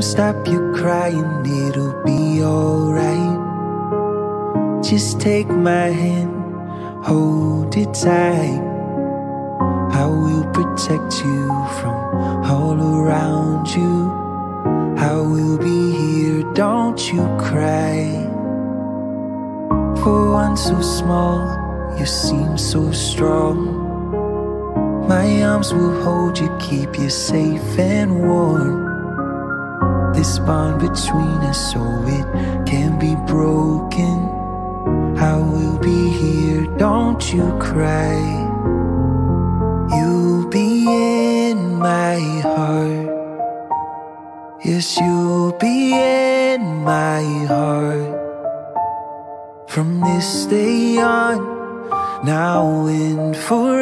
Don't stop your crying, it'll be alright. Just take my hand, hold it tight. I will protect you from all around you. I will be here, don't you cry. For one so small, you seem so strong. My arms will hold you, keep you safe and warm. This bond between us, so it can be broken. I will be here, don't you cry. You'll be in my heart. Yes, you'll be in my heart. From this day on, now and forevermore.